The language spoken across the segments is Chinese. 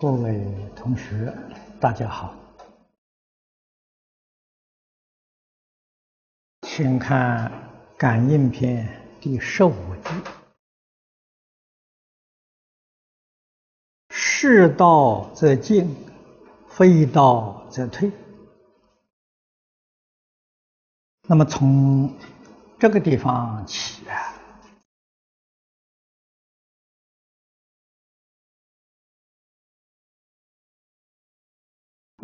各位同学，大家好，请看《感应篇》第十五句：“是道则进，非道则退。”那么从这个地方起啊。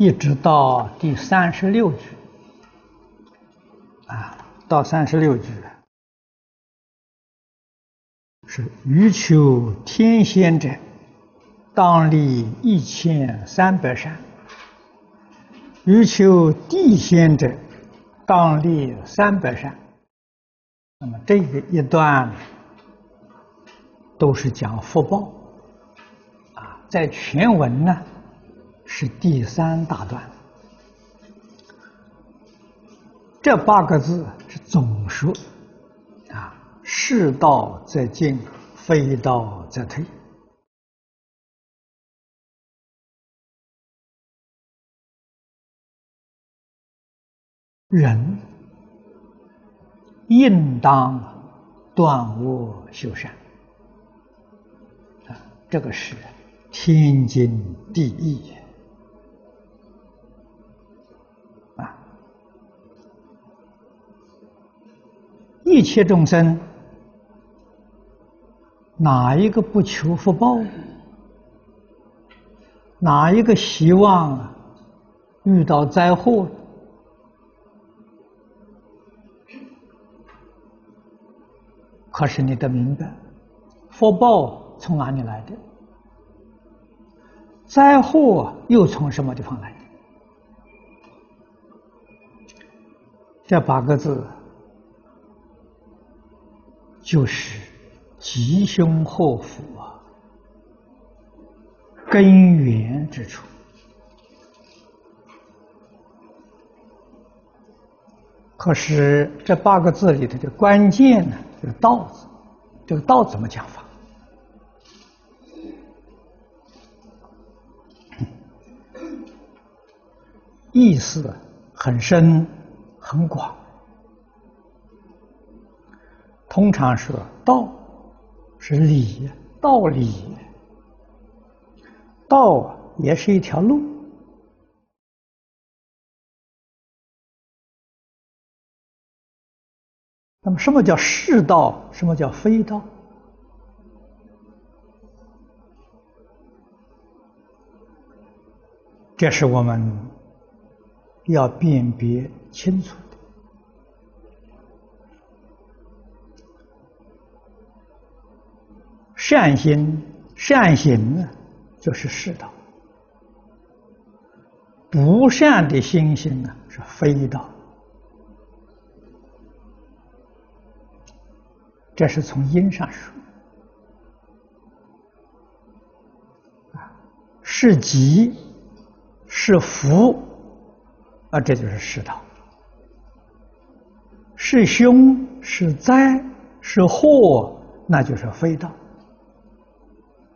一直到第三十六句，啊，到三十六句是欲求天仙者，当立一千三百善；欲求地仙者，当立三百善。那么这个一段都是讲福报，啊，在全文呢。是第三大段，这八个字是总说啊，是道则进，非道则退。人应当断恶修善啊，这个是天经地义。一切众生，哪一个不求福报？哪一个希望遇到灾祸？可是你得明白，福报从哪里来的？灾祸又从什么地方来？这八个字。就是吉凶祸福啊，根源之处。可是这八个字里头的关键呢，这个“道”字，这个“道”怎么讲法？意思很深很广。通常说道是理，道理，道也是一条路。那么，什么叫是道？什么叫非道？这是我们要辨别清楚。善心、善行呢，就是世道；不善的心性呢，是非道。这是从因上说，啊，是吉是福，啊，这就是世道；是凶是灾是祸，那就是非道。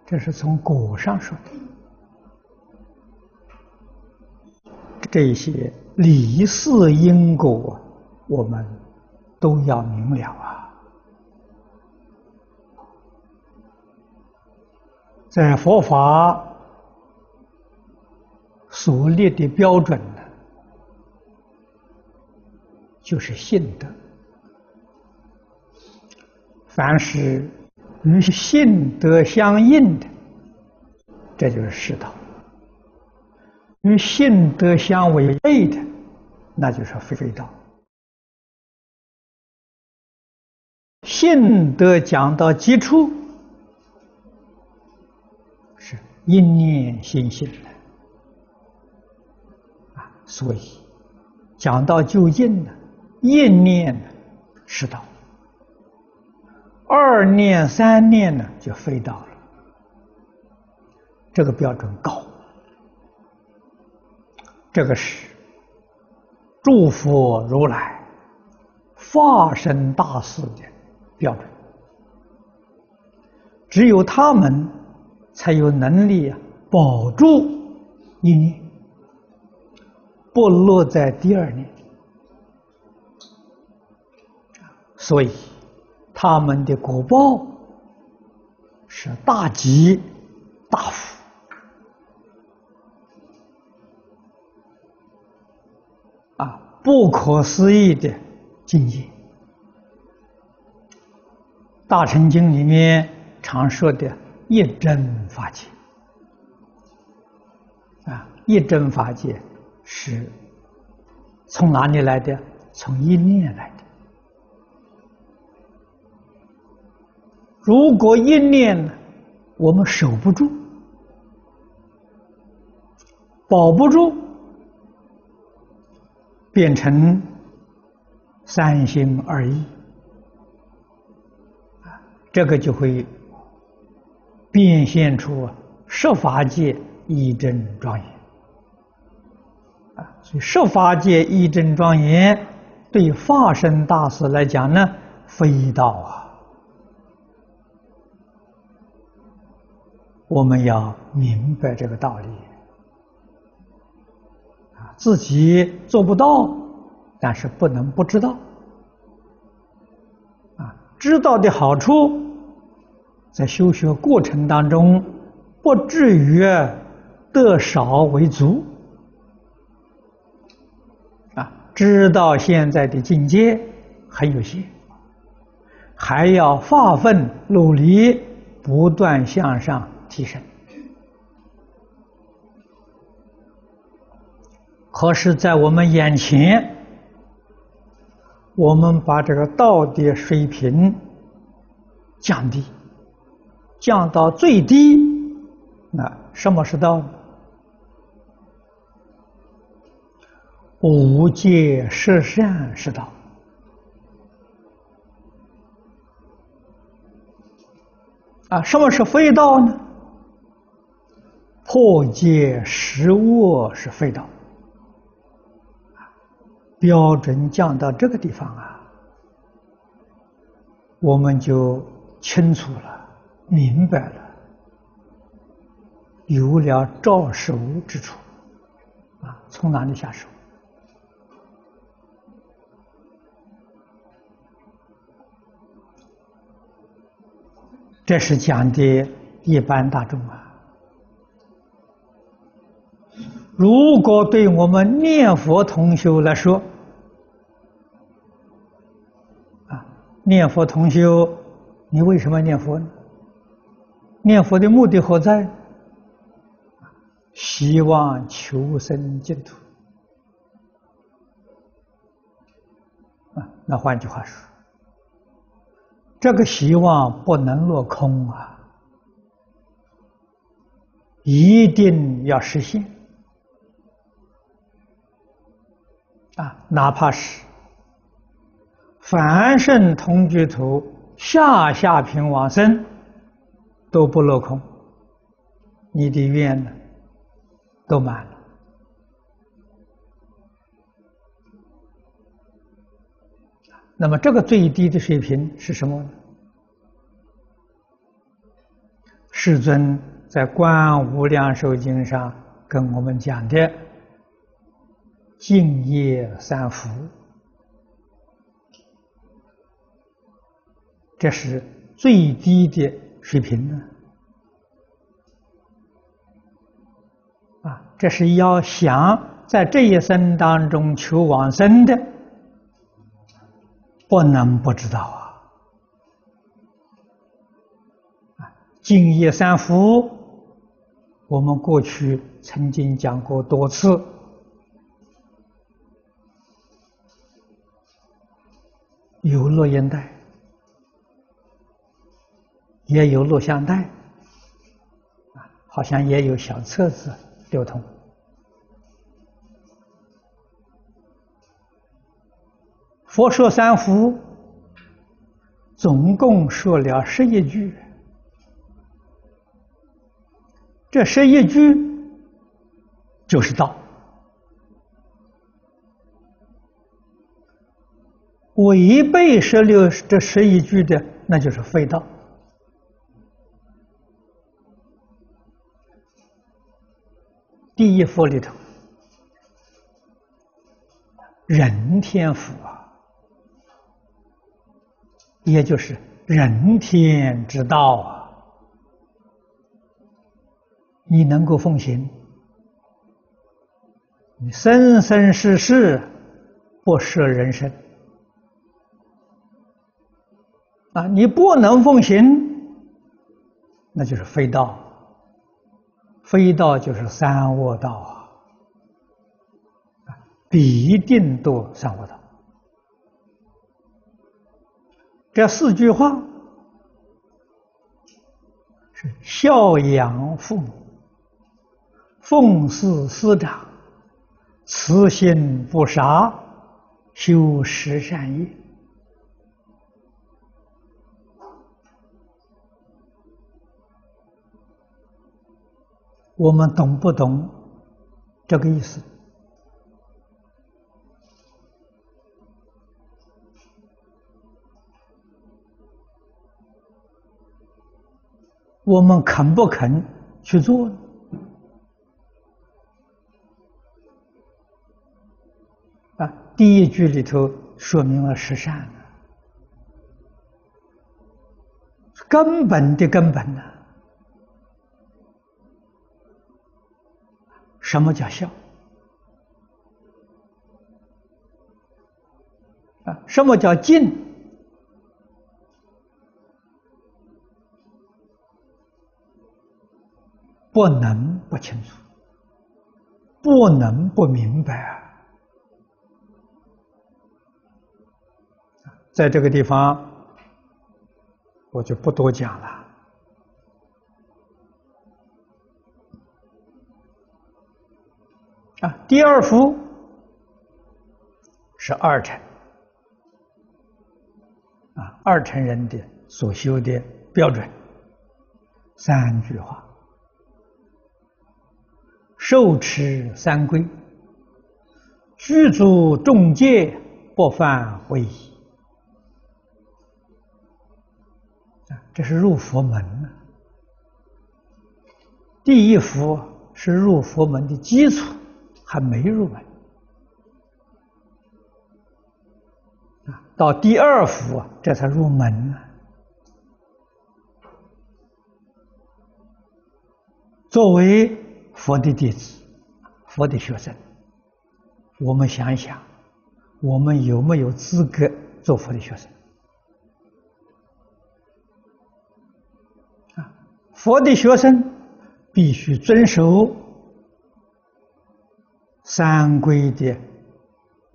这是从果上说的，这些理事因果，我们都要明了啊。在佛法所列的标准呢，就是信德，凡是。与性德相应的，这就是世道；与性德相违背的，那就是非非道。性德讲到基础，是一念心性的啊，所以讲到究竟呢，一念是道。二念三念呢，就飞到了。这个标准高，这个是诸佛如来化身大士的标准。只有他们才有能力啊，保住一念，不落在第二念，所以他们的果报是大吉大福啊，不可思议的境界。大乘经里面常说的一真法界啊，一真法界是从哪里来的？从一念来的。如果一念，我们守不住，保不住，变成三心二意。这个就会变现出设法界一真庄严啊！所以设法界一真庄严对化身大师来讲呢，非道啊！我们要明白这个道理啊，自己做不到，但是不能不知道啊，知道的好处。在修学过程当中，不至于得少为足啊！知道现在的境界很有限，还要发奋努力，不断向上提升。可是，在我们眼前，我们把这个道德水平降低。降到最低，那什么是道？无戒十善是道。啊，什么是非道呢？破戒十恶是废道。标准降到这个地方啊，我们就清楚了。明白了，有了照手之处，啊，从哪里下手？这是讲的一般大众啊。如果对我们念佛同修来说，啊，念佛同修，你为什么念佛呢？念佛的目的何在？希望求生净土啊！那换句话说，这个希望不能落空啊，一定要实现啊！哪怕是凡圣同居土下下品往生。都不落空，你的愿呢都满了。那么这个最低的水平是什么呢？世尊在《观无量寿经》上跟我们讲的敬业三福，这是最低的。水平呢？啊，这是要想在这一生当中求往生的，不能不知道啊！啊，敬业三福，我们过去曾经讲过多次，有录音带。也有录像带，啊，好像也有小册子流通。佛说三福，总共说了十一句，这十一句就是道，违背十六这十一句的，那就是非道。第一佛里头，人天福啊，也就是人天之道啊，你能够奉行，你生生世世不舍人生啊，你不能奉行，那就是非道。非道就是三恶道啊，必定堕三恶道。这四句话是孝养父母、奉事师长、慈心不杀、修十善业。我们懂不懂这个意思？我们肯不肯去做？啊，第一句里头说明了十善，根本的根本呢？什么叫孝？啊，什么叫敬？不能不清楚，不能不明白啊！在这个地方，我就不多讲了。啊，第二幅是二乘啊，二乘人的所修的标准，三句话：受持三规，具足众戒，不犯会仪。啊，这是入佛门呢。第一幅是入佛门的基础。还没入门啊，到第二幅啊，这才入门呢。作为佛的弟子、佛的学生，我们想一想，我们有没有资格做佛的学生？啊，佛的学生必须遵守。三规的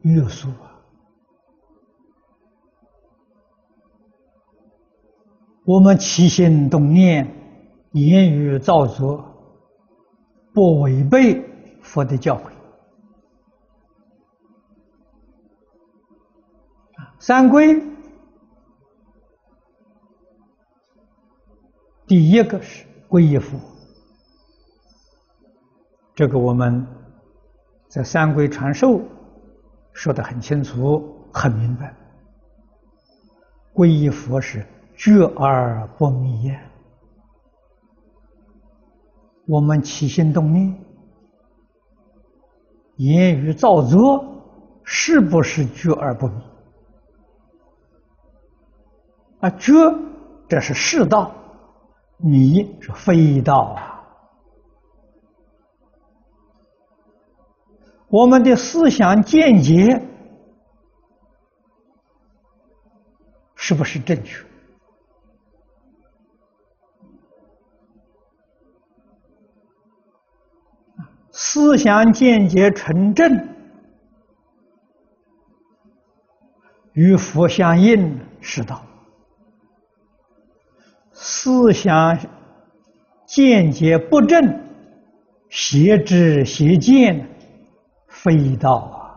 约束啊，我们起心动念、言语造作，不违背佛的教诲三规，第一个是皈依佛，这个我们。在三规传授说的很清楚、很明白。皈依佛是觉而不迷。我们起心动念、言语造作，是不是觉而不迷？啊，觉这是世道，迷是非道啊。我们的思想见解是不是正确？思想见解纯正，与佛相应是道；思想见解不正，邪知邪见。非道啊！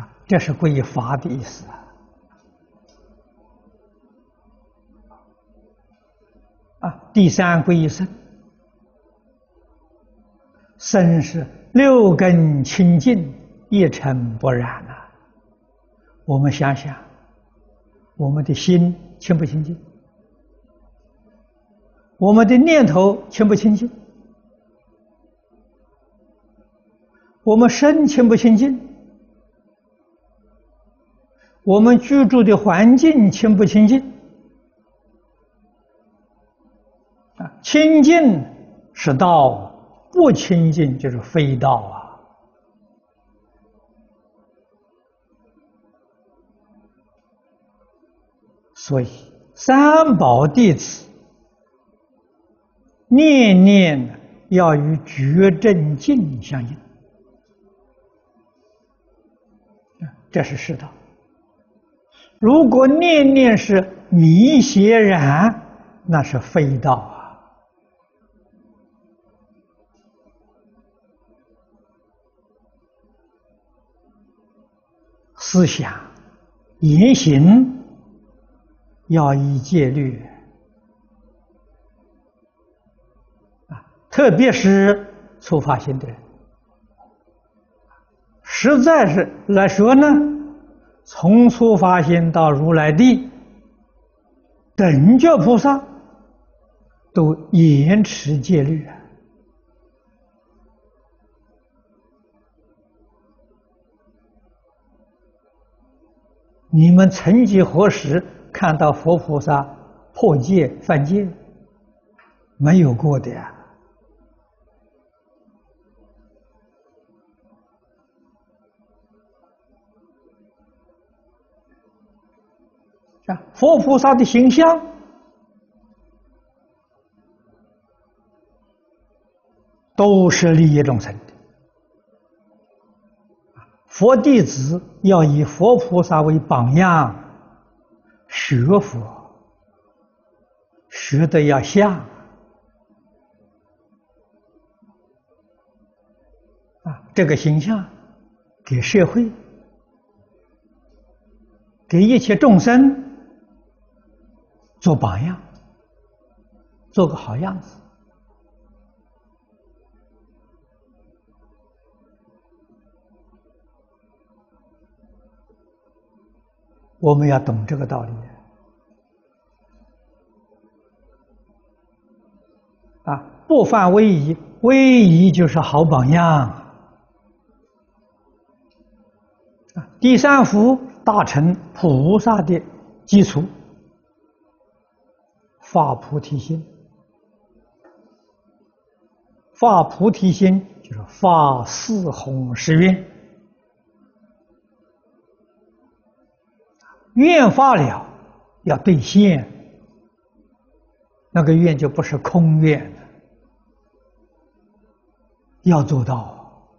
啊，这是归法的意思啊！啊，第三归一生，生是六根清净，一尘不染啊！我们想想，我们的心清不清净？我们的念头清不清净？我们身清不清净？我们居住的环境清不清净？啊，清净是道，不清净就是非道啊。所以，三宝弟子念念要与觉正境相应。这是世道。如果念念是迷邪染，那是非道啊！思想、言行要以戒律啊，特别是初发心的人。实在是来说呢，从初发心到如来地，等觉菩萨都严持戒律啊。你们曾几何时看到佛菩萨破戒犯戒？没有过的呀。啊佛菩萨的形象都是利益众生的。佛弟子要以佛菩萨为榜样，学佛，学的要像啊，这个形象给社会，给一切众生。做榜样，做个好样子。我们要懂这个道理啊！不犯威仪，威仪就是好榜样啊！第三福大成菩萨的基础。发菩提心，发菩提心就是发四弘誓愿，愿发了要兑现，那个愿就不是空愿。了，要做到，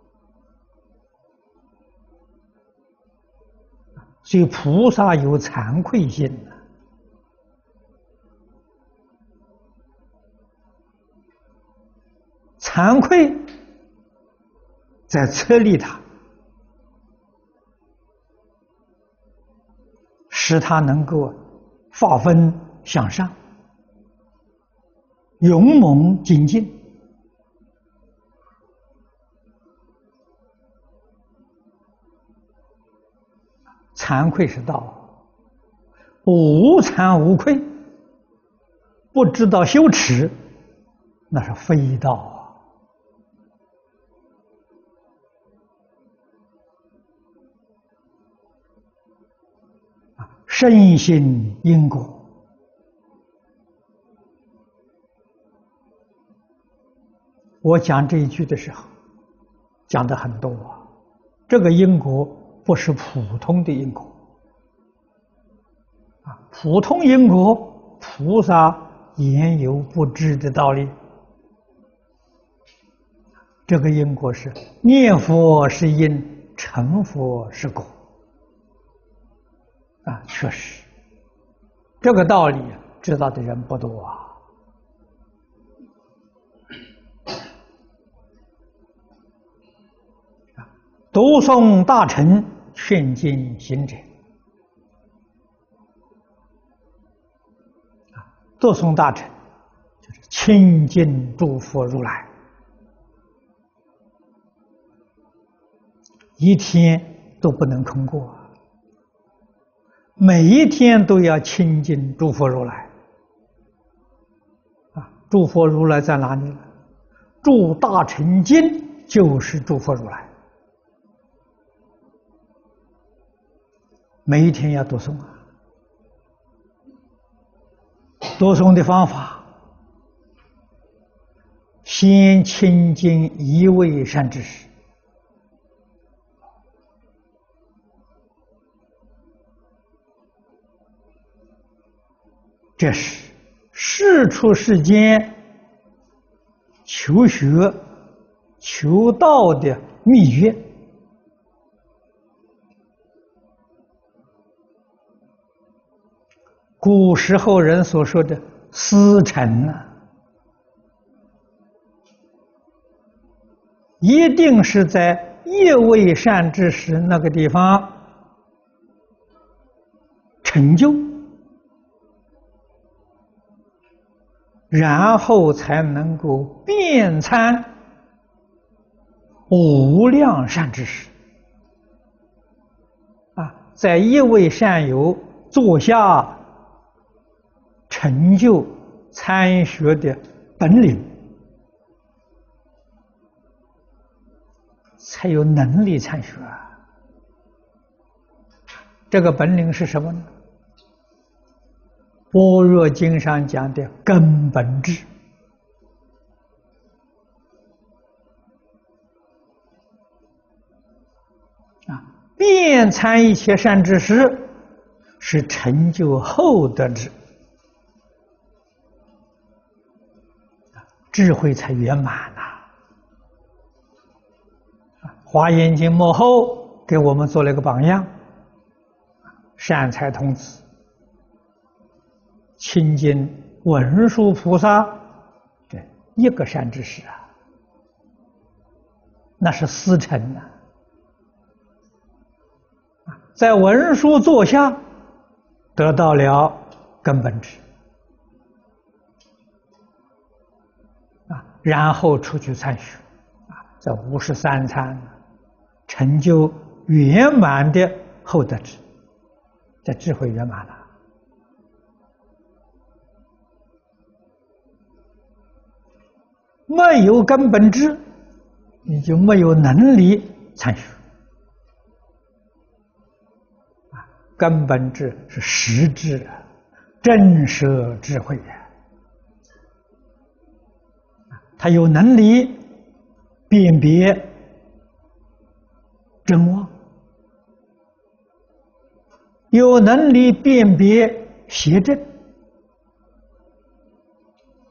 所以菩萨有惭愧心。惭愧，在策立他，使他能够发奋向上，勇猛精进。惭愧是道，无惭无愧，不知道羞耻，那是非道。深信因果，我讲这一句的时候，讲的很多啊。这个因果不是普通的因果啊，普通因果菩萨言有不知的道理。这个因果是念佛是因，成佛是果。啊，确实，这个道理知道的人不多啊。读诵大臣劝进行者，啊，读诵大臣就是亲近诸佛如来，一天都不能空过。每一天都要亲近诸佛如来，啊，诸佛如来在哪里呢？住大乘经就是诸佛如来，每一天要读诵啊。读诵的方法，先亲近一位善知识，这是世出世间求学求道的秘诀。古时候人所说的师承啊，一定是在业未善之时那个地方成就，然后才能够遍参无量善知识啊，在一位善友座下。成就参学的本领，才有能力参学！这个本领是什么呢？《般若经》上讲的根本智啊，遍参一切善知识，是成就后得智。智慧才圆满呐！华严经幕后给我们做了一个榜样，善财童子亲近文殊菩萨，这一个善知识啊，那是师承呐。在文殊座下得到了根本智。然后出去参学，啊，在五十三参成就圆满的厚德智，这智慧圆满了。没有根本智，你就没有能力参学。啊，根本智是实质，震慑智慧呀。他有能力辨别真妄，有能力辨别邪正、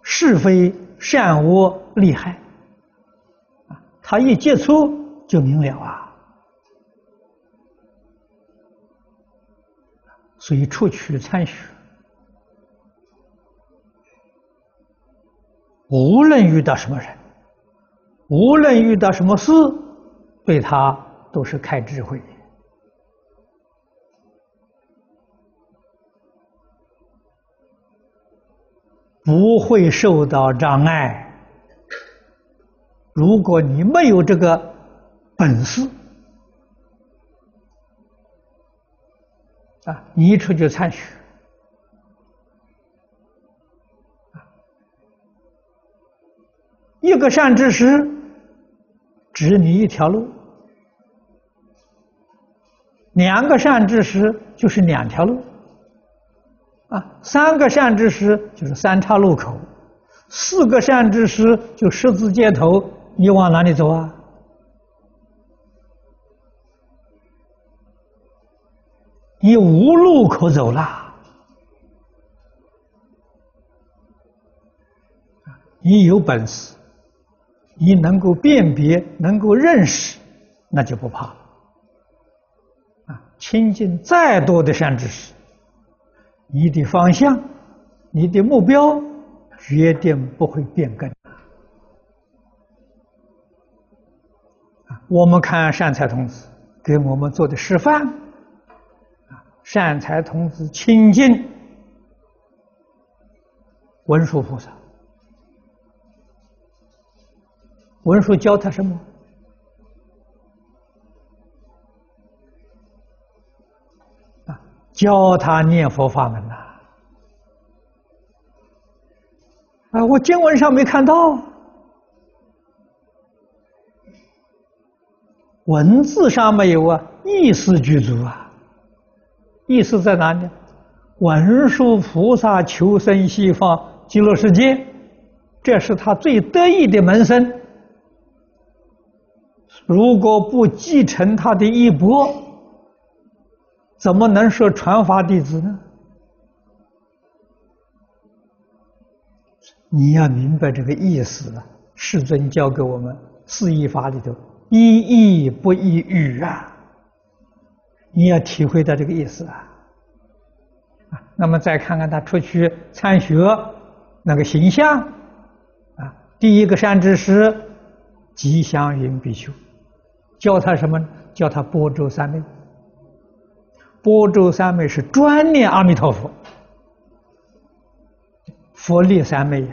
是非善恶厉害，啊，他一接触就明了啊，所以出去参学。无论遇到什么人，无论遇到什么事，对他都是开智慧，不会受到障碍。如果你没有这个本事，啊，你一出去参学。一个善知识指你一条路，两个善知识就是两条路，啊，三个善知识就是三岔路口，四个善知识就十字街头，你往哪里走啊？你无路可走了，你有本事。你能够辨别，能够认识，那就不怕。啊，亲近再多的善知识，你的方向、你的目标，决定不会变更。我们看善财童子给我们做的示范，啊，善财童子亲近文殊菩萨。文殊教他什么？啊，教他念佛法门呐！啊，我经文上没看到，文字上没有啊，意思具足啊，意思在哪里？文殊菩萨求生西方极乐世界，这是他最得意的门生。如果不继承他的衣钵，怎么能说传法弟子呢？你要明白这个意思啊！世尊教给我们四义法里头，一意不一语啊！你要体会到这个意思啊！啊，那么再看看他出去参学那个形象啊，第一个善知识吉祥云比丘，教他什么？教他波州三昧。波州三昧是专念阿弥陀佛，佛力三昧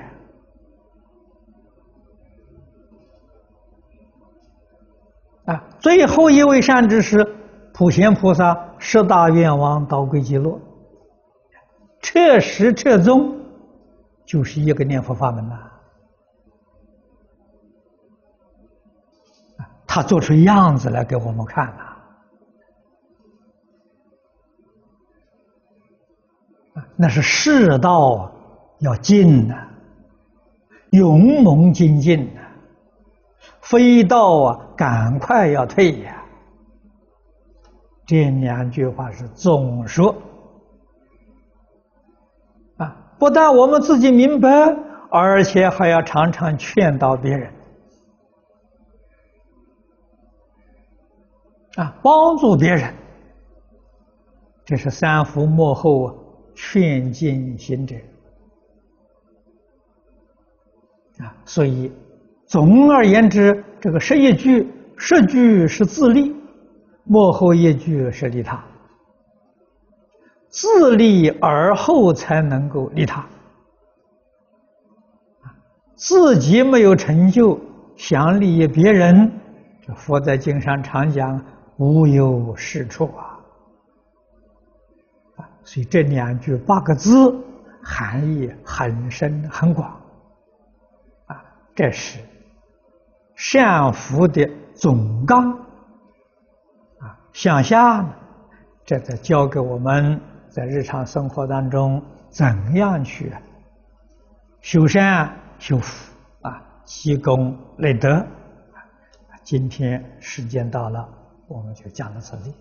啊，最后一位善知识普贤菩萨十大愿王导归极乐，彻实彻宗，就是一个念佛法门呐。他做出样子来给我们看呐。那是世道要进呐，勇猛精进呐。非道啊，赶快要退呀！这两句话是总说啊，不但我们自己明白，而且还要常常劝导别人啊，帮助别人。这是三伏幕后啊，劝进行者啊，所以。总而言之，这个十一句、十句是自利，幕后一句是利他。自利而后才能够利他。自己没有成就，想利益别人，这佛在经上常讲无有是处啊。啊，所以这两句八个字含义很深很广。啊，这是。善福的总纲啊，向下，这个教给我们在日常生活当中怎样去修善修福啊，积功累德。今天时间到了，我们就讲到这里。